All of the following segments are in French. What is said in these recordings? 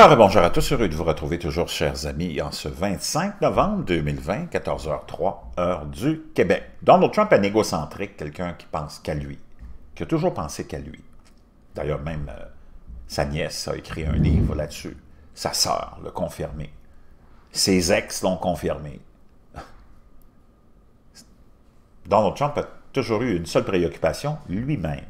Alors, bonjour à tous, heureux de vous retrouver toujours, chers amis, en ce 25 novembre 2020, 14h03, heure du Québec. Donald Trump est un égocentrique, quelqu'un qui pense qu'à lui, qui a toujours pensé qu'à lui. D'ailleurs, même euh, sa nièce a écrit un livre là-dessus. Sa sœur l'a confirmé. Ses ex l'ont confirmé. Donald Trump a toujours eu une seule préoccupation, lui-même.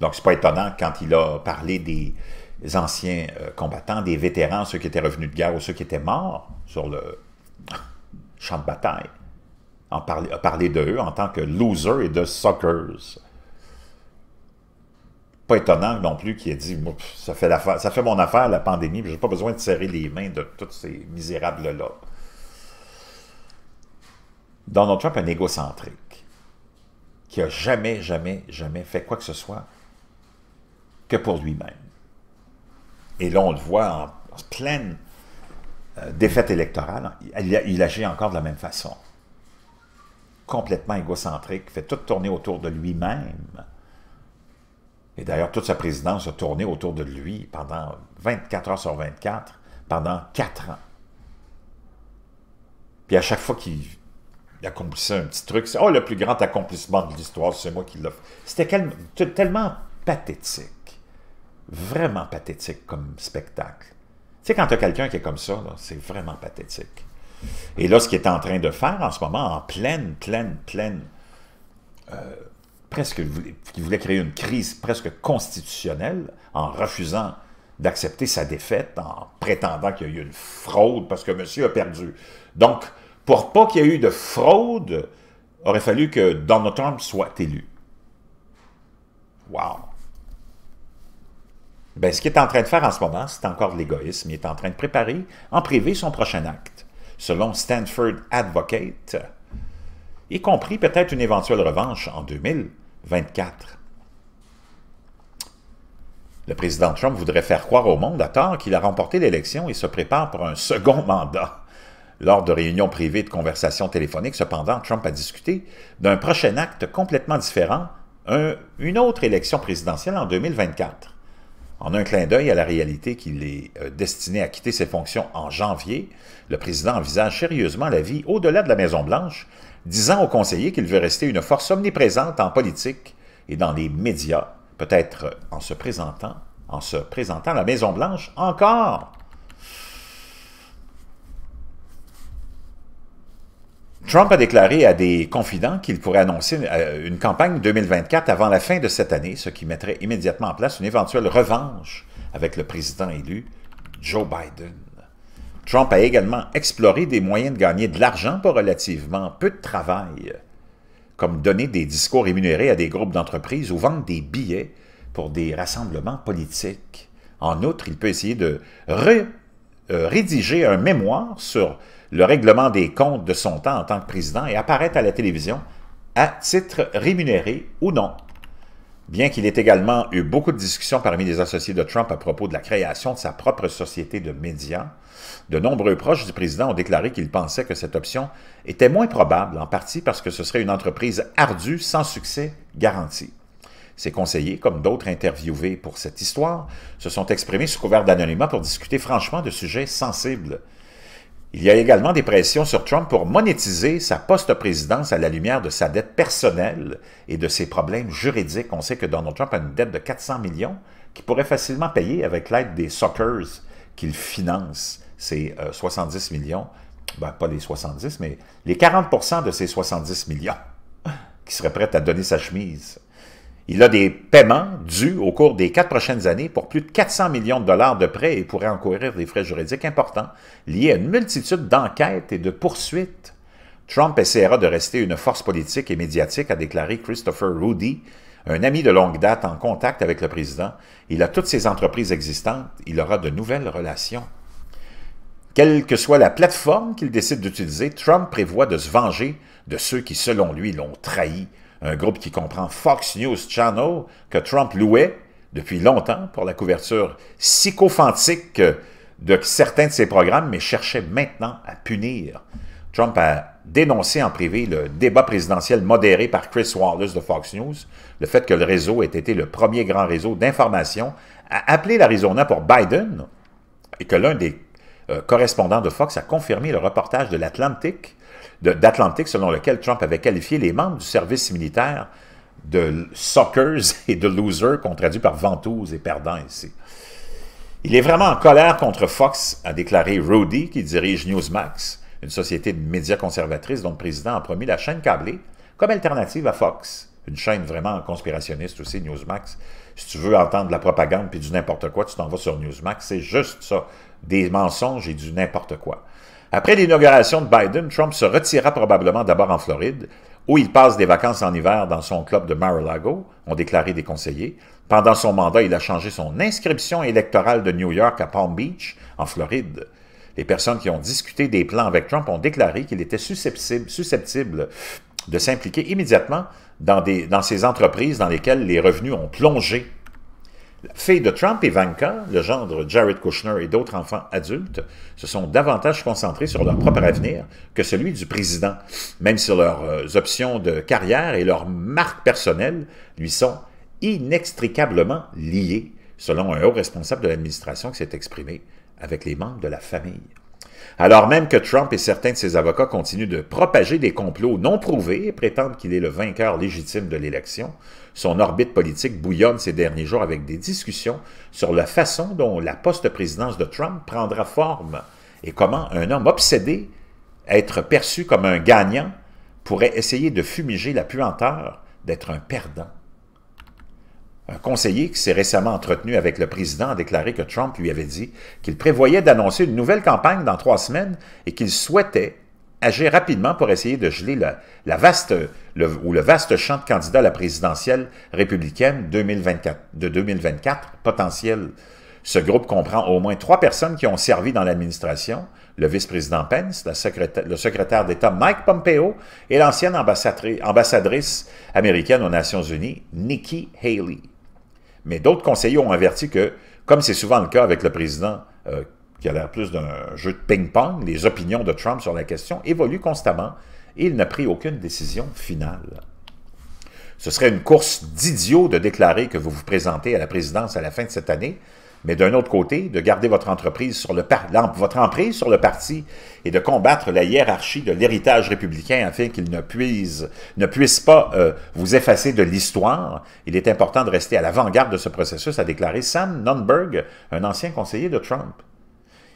Donc, c'est pas étonnant quand il a parlé des anciens euh, combattants, des vétérans, ceux qui étaient revenus de guerre ou ceux qui étaient morts sur le champ de bataille, en parler, a parlé d'eux en tant que losers et de suckers. Pas étonnant non plus qu'il ait dit ça fait, mon affaire la pandémie, je n'ai pas besoin de serrer les mains de tous ces misérables-là. Donald Trump un égocentrique qui a jamais, jamais, jamais fait quoi que ce soit que pour lui-même. Et là, on le voit en, pleine euh, défaite électorale, il, agit encore de la même façon. Complètement égocentrique, fait tout tourner autour de lui-même. Et d'ailleurs, toute sa présidence a tourné autour de lui pendant 24 heures sur 24, pendant 4 ans. Puis à chaque fois qu'il accomplissait un petit truc, c'est « Oh, le plus grand accomplissement de l'histoire, c'est moi qui l'ai fait. » C'était tellement pathétique vraiment pathétique comme spectacle. Tu sais, quand tu as quelqu'un qui est comme ça, c'est vraiment pathétique. Et là, ce qu'il est en train de faire en ce moment, en pleine, pleine, pleine, euh, presque, il voulait créer une crise presque constitutionnelle en refusant d'accepter sa défaite, en prétendant qu'il y a eu une fraude parce que monsieur a perdu. Donc, pour pas qu'il y ait eu de fraude, aurait fallu que Donald Trump soit élu. Wow! Ben, ce qu'il est en train de faire en ce moment, c'est encore de l'égoïsme. Il est en train de préparer en privé son prochain acte, selon Stanford Advocate, y compris peut-être une éventuelle revanche en 2024. Le président Trump voudrait faire croire au monde à tort qu'il a remporté l'élection et se prépare pour un second mandat. Lors de réunions privées de conversations téléphoniques, cependant, Trump a discuté d'un prochain acte complètement différent, une autre élection présidentielle en 2024. En un clin d'œil à la réalité qu'il est euh, destiné à quitter ses fonctions en janvier, le président envisage sérieusement la vie au-delà de la Maison-Blanche, disant aux conseillers qu'il veut rester une force omniprésente en politique et dans les médias, peut-être en se présentant, en se présentant à la Maison-Blanche encore Trump a déclaré à des confidents qu'il pourrait annoncer euh, une campagne 2024 avant la fin de cette année, ce qui mettrait immédiatement en place une éventuelle revanche avec le président élu Joe Biden. Trump a également exploré des moyens de gagner de l'argent pour relativement peu de travail, comme donner des discours rémunérés à des groupes d'entreprises ou vendre des billets pour des rassemblements politiques. En outre, il peut essayer de euh, rédiger un mémoire sur le règlement des comptes de son temps en tant que président et apparaître à la télévision à titre rémunéré ou non. Bien qu'il ait également eu beaucoup de discussions parmi les associés de Trump à propos de la création de sa propre société de médias, de nombreux proches du président ont déclaré qu'ils pensaient que cette option était moins probable, en partie parce que ce serait une entreprise ardue sans succès garanti. Ses conseillers, comme d'autres interviewés pour cette histoire, se sont exprimés sous couvert d'anonymat pour discuter franchement de sujets sensibles. Il y a également des pressions sur Trump pour monétiser sa post-présidence à la lumière de sa dette personnelle et de ses problèmes juridiques. On sait que Donald Trump a une dette de 400 millions qu'il pourrait facilement payer avec l'aide des suckers qu'il finance, ces 70 euh, millions, ben, pas les 70, mais les 40% de ces 70 millions qui seraient prêts à donner sa chemise il a des paiements dus au cours des quatre prochaines années pour plus de 400 millions de dollars de prêts et pourrait encourir des frais juridiques importants liés à une multitude d'enquêtes et de poursuites. Trump essaiera de rester une force politique et médiatique, a déclaré Christopher Rudy, un ami de longue date en contact avec le président. Il a toutes ses entreprises existantes, il aura de nouvelles relations. Quelle que soit la plateforme qu'il décide d'utiliser, Trump prévoit de se venger de ceux qui, selon lui, l'ont trahi un groupe qui comprend Fox News Channel, que Trump louait depuis longtemps pour la couverture sycophantique de certains de ses programmes, mais cherchait maintenant à punir. Trump a dénoncé en privé le débat présidentiel modéré par Chris Wallace de Fox News, le fait que le réseau ait été le premier grand réseau d'information à appeler l'Arizona pour Biden, et que l'un des euh, correspondants de Fox a confirmé le reportage de l'Atlantique, d'Atlantique selon lequel Trump avait qualifié les membres du service militaire de suckers et de losers, qu'on traduit par ventouses et perdants ici. Il est vraiment en colère contre Fox, a déclaré Rudy, qui dirige Newsmax, une société de médias conservatrice dont le président a promis la chaîne câblée comme alternative à Fox. Une chaîne vraiment conspirationniste aussi, Newsmax. Si tu veux entendre de la propagande puis du n'importe quoi, tu t'en vas sur Newsmax. C'est juste ça. Des mensonges et du n'importe quoi. Après l'inauguration de Biden, Trump se retira probablement d'abord en Floride, où il passe des vacances en hiver dans son club de Mar-a-Lago, ont déclaré des conseillers. Pendant son mandat, il a changé son inscription électorale de New York à Palm Beach, en Floride. Les personnes qui ont discuté des plans avec Trump ont déclaré qu'il était susceptible, susceptible de s'impliquer immédiatement dans, ces entreprises dans lesquelles les revenus ont plongé. La fille de Trump, Ivanka, le gendre Jared Kushner et d'autres enfants adultes se sont davantage concentrés sur leur propre avenir que celui du président, même si leurs euh, options de carrière et leurs marques personnelles lui sont inextricablement liées, selon un haut responsable de l'administration qui s'est exprimé avec les membres de la famille. Alors même que Trump et certains de ses avocats continuent de propager des complots non prouvés et prétendent qu'il est le vainqueur légitime de l'élection, son orbite politique bouillonne ces derniers jours avec des discussions sur la façon dont la post-présidence de Trump prendra forme et comment un homme obsédé à être perçu comme un gagnant pourrait essayer de fumiger la puanteur d'être un perdant. Un conseiller qui s'est récemment entretenu avec le président a déclaré que Trump lui avait dit qu'il prévoyait d'annoncer une nouvelle campagne dans trois semaines et qu'il souhaitait agir rapidement pour essayer de geler la, vaste, ou le vaste champ de candidats à la présidentielle républicaine 2024, de 2024 potentiel. Ce groupe comprend au moins trois personnes qui ont servi dans l'administration, le vice-président Pence, le secrétaire d'État Mike Pompeo et l'ancienne ambassadrice américaine aux Nations Unies, Nikki Haley. Mais d'autres conseillers ont averti que, comme c'est souvent le cas avec le président euh, qui a l'air plus d'un jeu de ping-pong, les opinions de Trump sur la question évoluent constamment et il n'a pris aucune décision finale. Ce serait une course d'idiot de déclarer que vous vous présentez à la présidence à la fin de cette année, mais d'un autre côté, de garder votre entreprise sur le votre emprise sur le parti et de combattre la hiérarchie de l'héritage républicain afin qu'il ne puisse, ne puisse pas euh, vous effacer de l'histoire. Il est important de rester à l'avant-garde de ce processus, a déclaré Sam Nunberg, un ancien conseiller de Trump.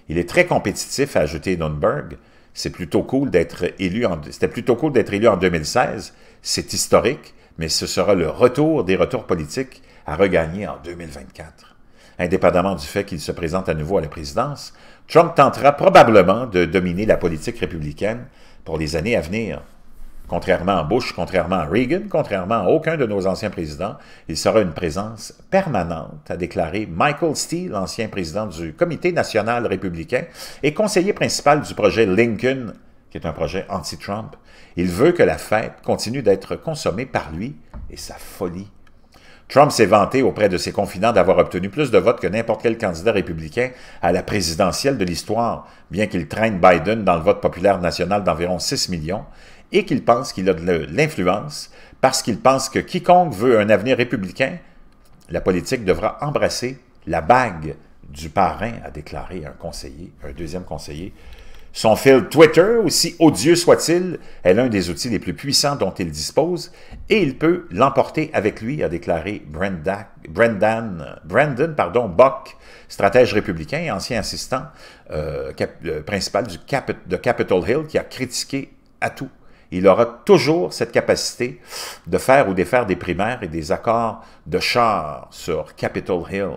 Il est très compétitif, a ajouté Nunberg. C'est plutôt cool d'être élu en, c'était plutôt cool d'être élu en 2016. C'est historique, mais ce sera le retour des retours politiques à regagner en 2024 indépendamment du fait qu'il se présente à nouveau à la présidence, Trump tentera probablement de dominer la politique républicaine pour les années à venir. Contrairement à Bush, contrairement à Reagan, contrairement à aucun de nos anciens présidents, il sera une présence permanente, a déclaré Michael Steele, ancien président du Comité national républicain et conseiller principal du projet Lincoln, qui est un projet anti-Trump. Il veut que la fête continue d'être consommée par lui et sa folie Trump s'est vanté auprès de ses confidents d'avoir obtenu plus de votes que n'importe quel candidat républicain à la présidentielle de l'histoire, bien qu'il traîne Biden dans le vote populaire national d'environ 6 millions, et qu'il pense qu'il a de l'influence parce qu'il pense que quiconque veut un avenir républicain, la politique devra embrasser la bague du parrain, a déclaré un conseiller, un deuxième conseiller son fil Twitter, aussi odieux soit-il, est l'un des outils les plus puissants dont il dispose et il peut l'emporter avec lui, a déclaré Brendan, Brandon pardon, Buck, stratège républicain et ancien assistant euh, principal du de Capitol Hill qui a critiqué à tout. Il aura toujours cette capacité de faire ou défaire des primaires et des accords de char sur Capitol Hill.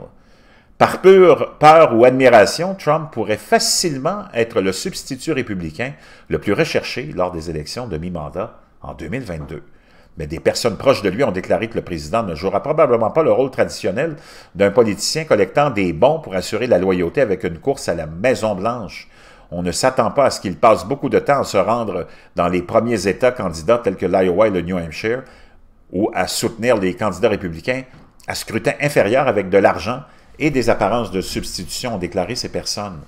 Par pure peur ou admiration, Trump pourrait facilement être le substitut républicain le plus recherché lors des élections de mi-mandat en 2022. Mais des personnes proches de lui ont déclaré que le président ne jouera probablement pas le rôle traditionnel d'un politicien collectant des bons pour assurer la loyauté avec une course à la Maison-Blanche. On ne s'attend pas à ce qu'il passe beaucoup de temps à se rendre dans les premiers États candidats tels que l'Iowa et le New Hampshire, ou à soutenir les candidats républicains à scrutin inférieur avec de l'argent et des apparences de substitution, ont déclaré ces personnes.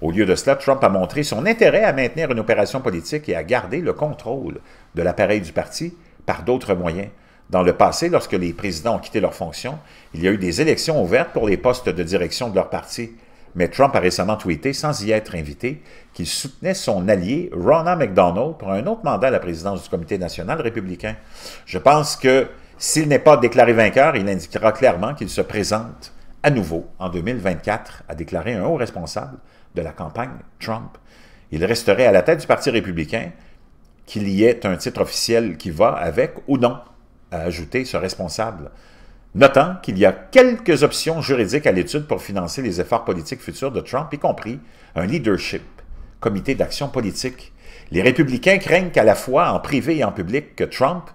Au lieu de cela, Trump a montré son intérêt à maintenir une opération politique et à garder le contrôle de l'appareil du parti par d'autres moyens. Dans le passé, lorsque les présidents ont quitté leurs fonctions, il y a eu des élections ouvertes pour les postes de direction de leur parti. mais Trump a récemment tweeté, sans y être invité, qu'il soutenait son allié Ronald McDonald pour un autre mandat à la présidence du Comité national républicain. Je pense que s'il n'est pas déclaré vainqueur, il indiquera clairement qu'il se présente à nouveau en 2024, a déclaré un haut responsable de la campagne Trump. Il resterait à la tête du Parti républicain, qu'il y ait un titre officiel qui va avec ou non, a ajouté ce responsable. Notant qu'il y a quelques options juridiques à l'étude pour financer les efforts politiques futurs de Trump, y compris un leadership, comité d'action politique. Les républicains craignent qu'à la fois en privé et en public Trump,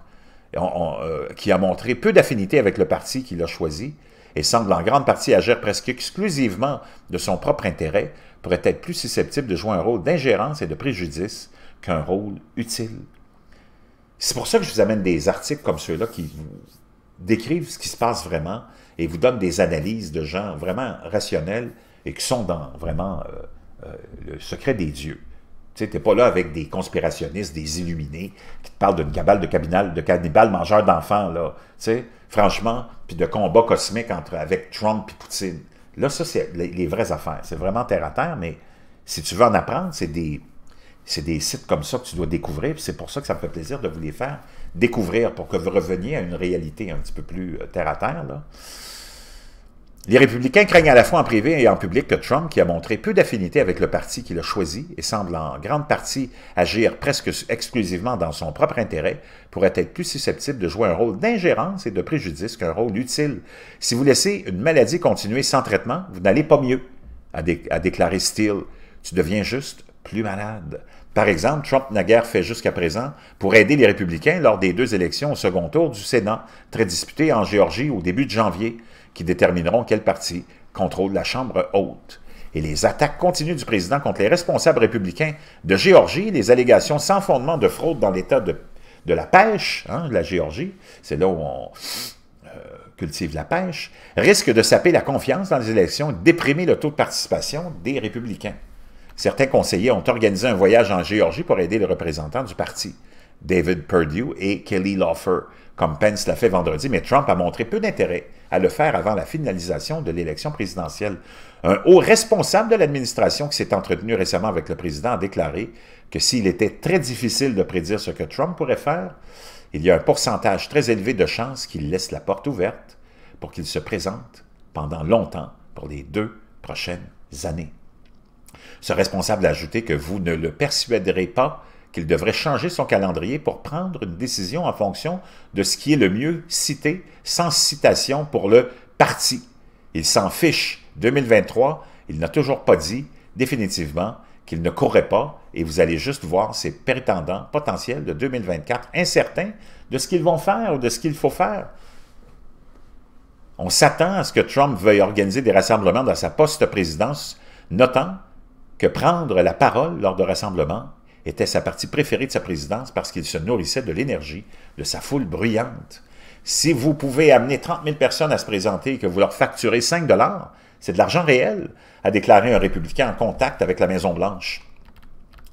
euh, qui a montré peu d'affinité avec le parti qu'il a choisi, et semble en grande partie agir presque exclusivement de son propre intérêt, pourrait être plus susceptible de jouer un rôle d'ingérence et de préjudice qu'un rôle utile. C'est pour ça que je vous amène des articles comme ceux-là qui vous décrivent ce qui se passe vraiment et vous donnent des analyses de gens vraiment rationnels et qui sont dans vraiment euh, euh, le secret des dieux. Tu n'es pas là avec des conspirationnistes, des illuminés, qui te parlent d'une cabale de, cabinal, de cannibales mangeurs d'enfants, là. Tu sais, franchement, puis de combats cosmiques entre, avec Trump et Poutine. Là, ça, c'est les, vraies affaires. C'est vraiment terre à terre, mais si tu veux en apprendre, c'est des, des sites comme ça que tu dois découvrir. C'est pour ça que ça me fait plaisir de vous les faire découvrir pour que vous reveniez à une réalité un petit peu plus euh, terre à terre. Là. Les républicains craignent à la fois en privé et en public que Trump, qui a montré peu d'affinité avec le parti qu'il a choisi et semble en grande partie agir presque exclusivement dans son propre intérêt, pourrait être plus susceptible de jouer un rôle d'ingérence et de préjudice qu'un rôle utile. Si vous laissez une maladie continuer sans traitement, vous n'allez pas mieux, a, déclaré Steele. Tu deviens juste plus malade. Par exemple, Trump n'a guère fait jusqu'à présent pour aider les républicains lors des deux élections au second tour du Sénat, très disputées en Géorgie au début de janvier qui détermineront quel parti contrôle la Chambre haute. Et les attaques continues du président contre les responsables républicains de Géorgie, les allégations sans fondement de fraude dans l'état de, de, la pêche, hein, la Géorgie, c'est là où on euh, cultive la pêche, risquent de saper la confiance dans les élections et déprimer le taux de participation des républicains. Certains conseillers ont organisé un voyage en Géorgie pour aider les représentants du parti, David Perdue et Kelly Lawfer, comme Pence l'a fait vendredi, mais Trump a montré peu d'intérêt à le faire avant la finalisation de l'élection présidentielle. Un haut responsable de l'administration qui s'est entretenu récemment avec le président a déclaré que s'il était très difficile de prédire ce que Trump pourrait faire, il y a un pourcentage très élevé de chances qu'il laisse la porte ouverte pour qu'il se présente pendant longtemps pour les deux prochaines années. Ce responsable a ajouté que vous ne le persuaderez pas qu'il devrait changer son calendrier pour prendre une décision en fonction de ce qui est le mieux cité, sans citation pour le parti. Il s'en fiche. 2023, il n'a toujours pas dit définitivement qu'il ne courrait pas et vous allez juste voir ses prétendants potentiels de 2024 incertains de ce qu'ils vont faire ou de ce qu'il faut faire. On s'attend à ce que Trump veuille organiser des rassemblements dans sa poste-présidence, notant que prendre la parole lors de rassemblements était sa partie préférée de sa présidence parce qu'il se nourrissait de l'énergie de sa foule bruyante. Si vous pouvez amener 30 000 personnes à se présenter et que vous leur facturez 5 dollars, c'est de l'argent réel, a déclaré un républicain en contact avec la Maison-Blanche,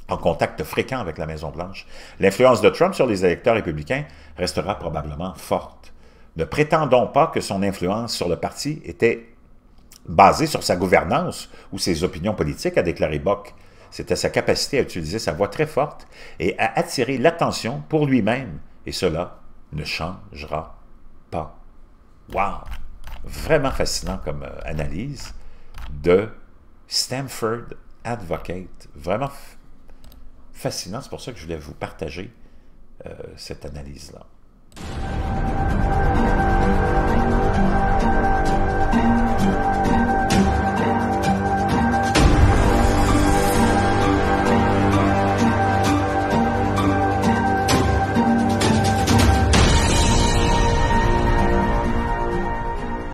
en contact fréquent avec la Maison-Blanche. L'influence de Trump sur les électeurs républicains restera probablement forte. Ne prétendons pas que son influence sur le parti était basée sur sa gouvernance ou ses opinions politiques, a déclaré Bock c'était sa capacité à utiliser sa voix très forte et à attirer l'attention pour lui-même. Et cela ne changera pas. Wow! Vraiment fascinant comme euh, analyse de Stanford Advocate. Vraiment fascinant. C'est pour ça que je voulais vous partager euh, cette analyse-là.